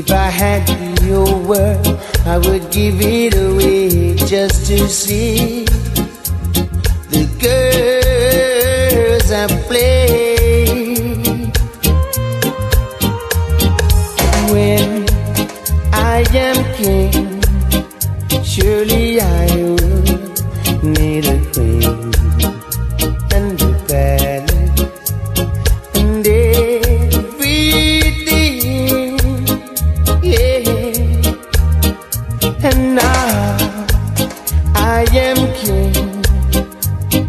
If I had your word, world, I would give it away just to see the girls I play. When I am king, surely I now I am king,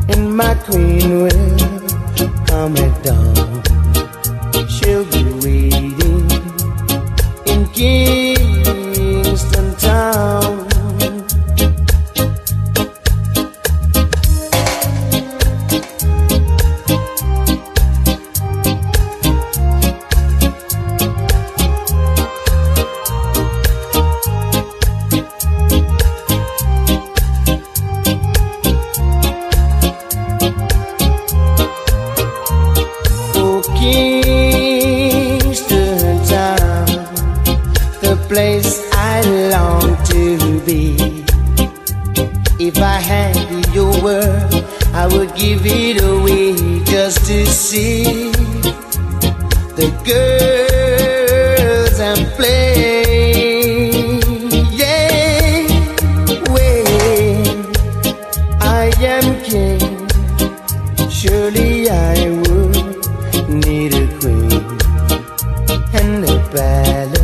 and my queen will come at dawn. surely I would need a queen and a palace.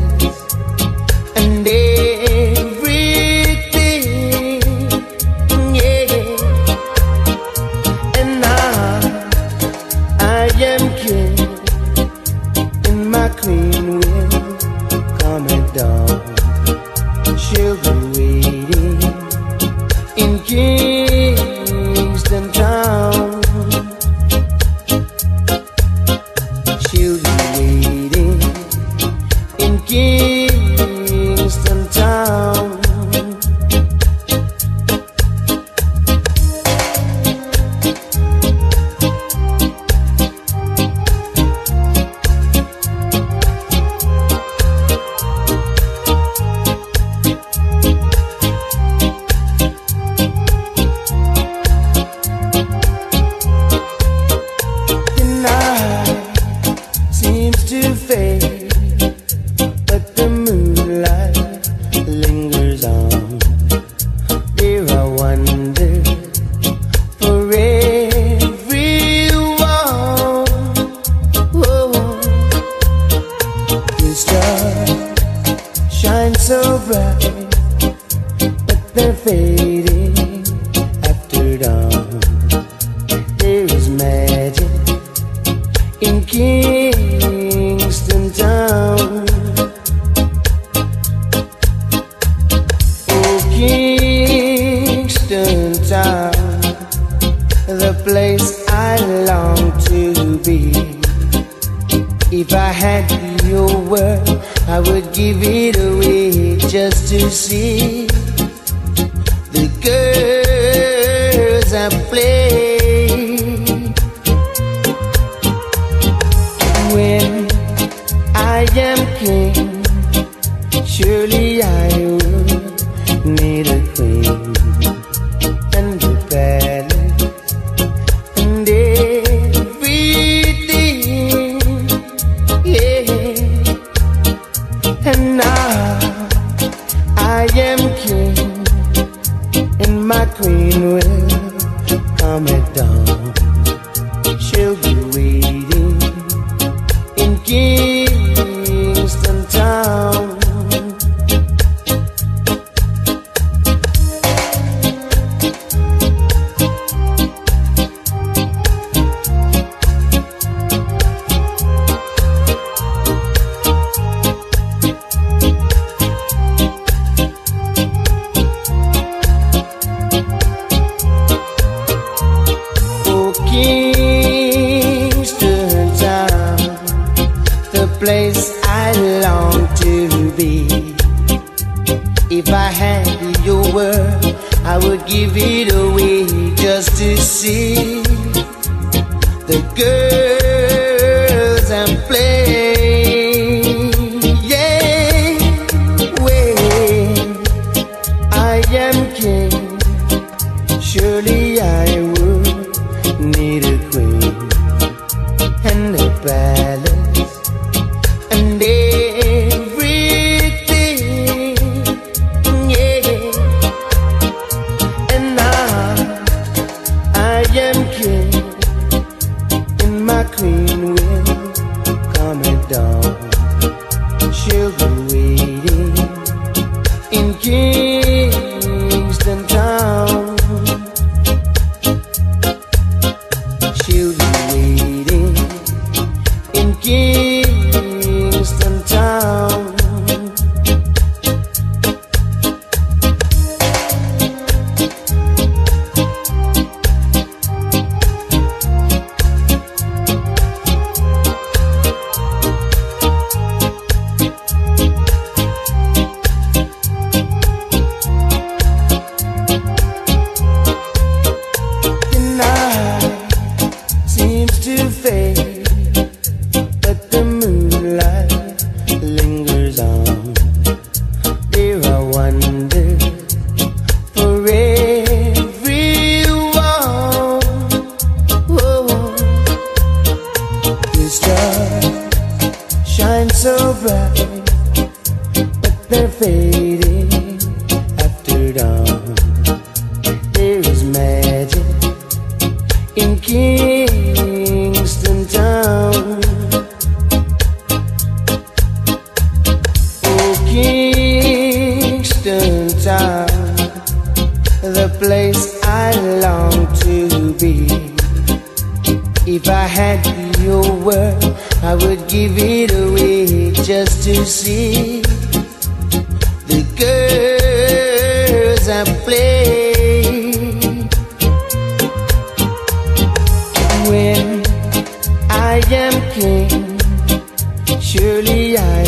Kingston town, the place I long to be. If I had your word, I would give it away just to see the girl. and play. I am king. Surely I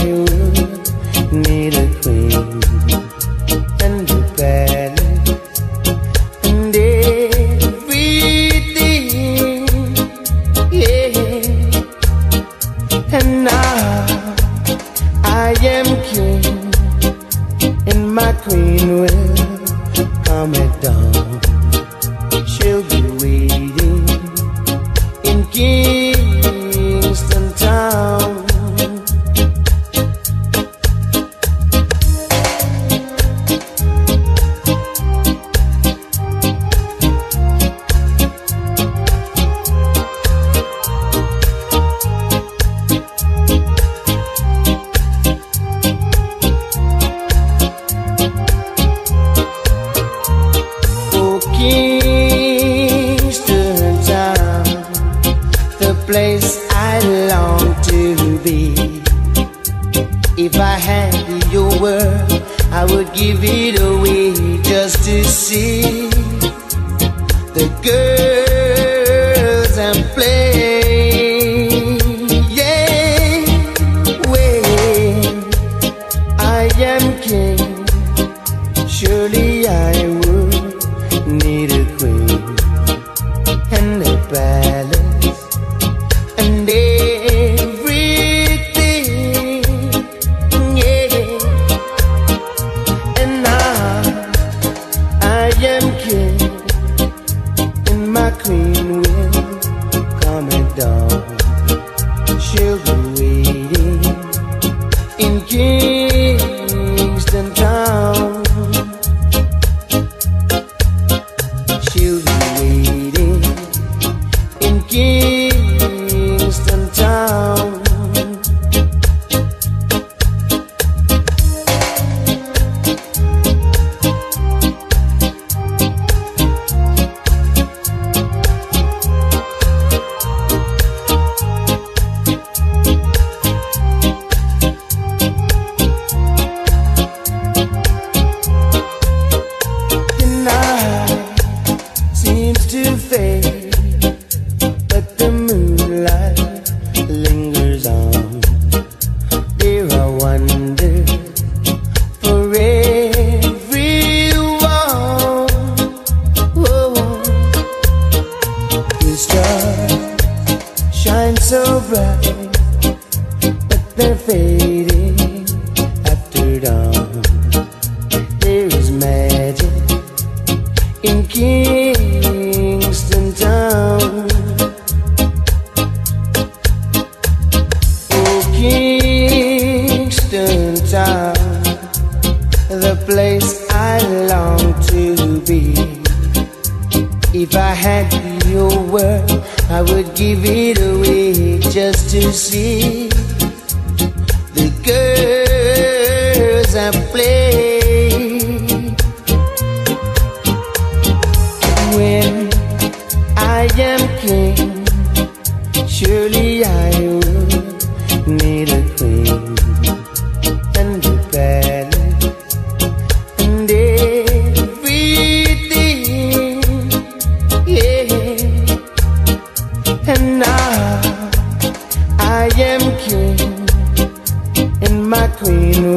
If I had your world, I would give it away just to see the girl. star shine so bright, but they're fading. to see. between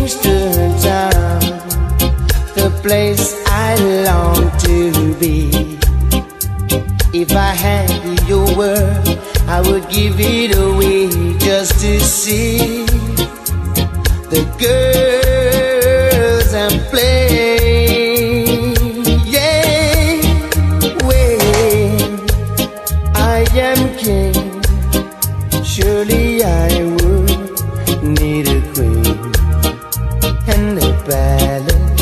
Kingston town, the place I long to be. If I had your word, I would give it away just to see the girl. balance.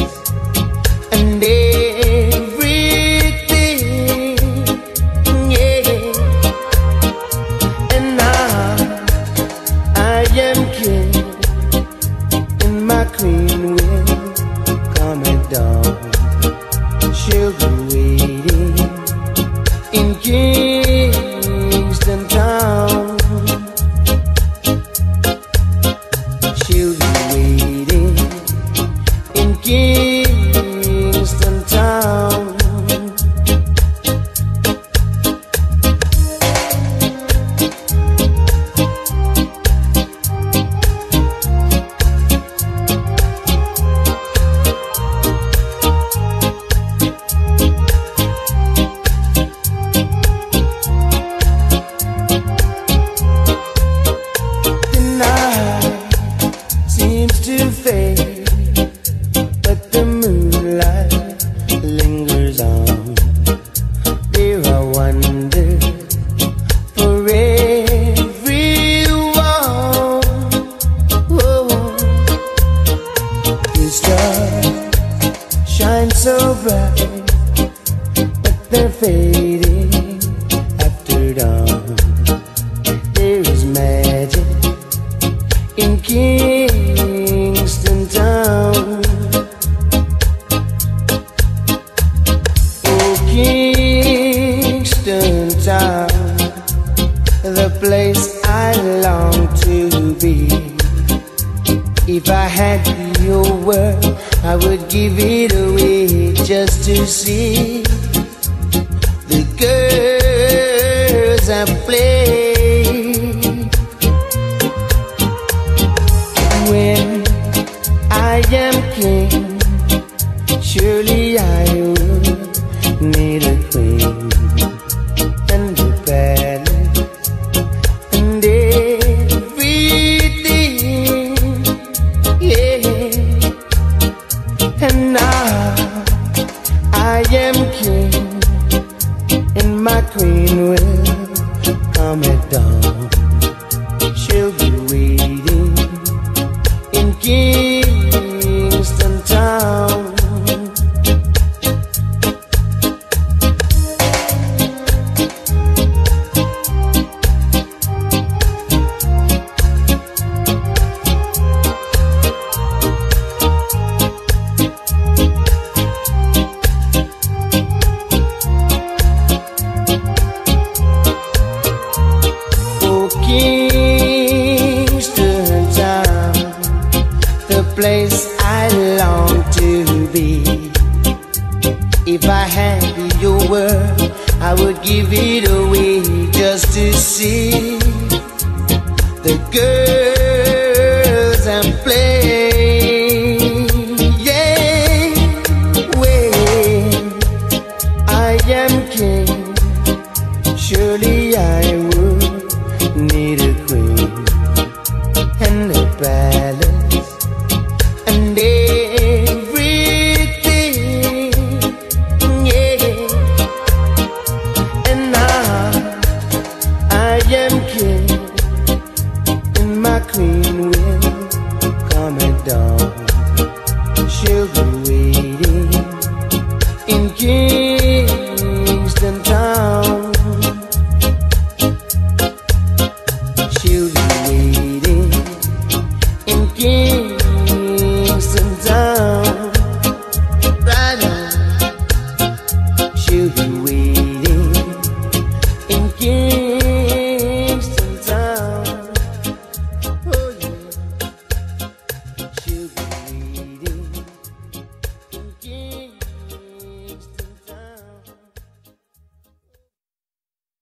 your word, I would give it away just to see.